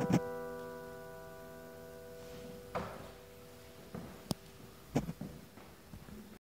you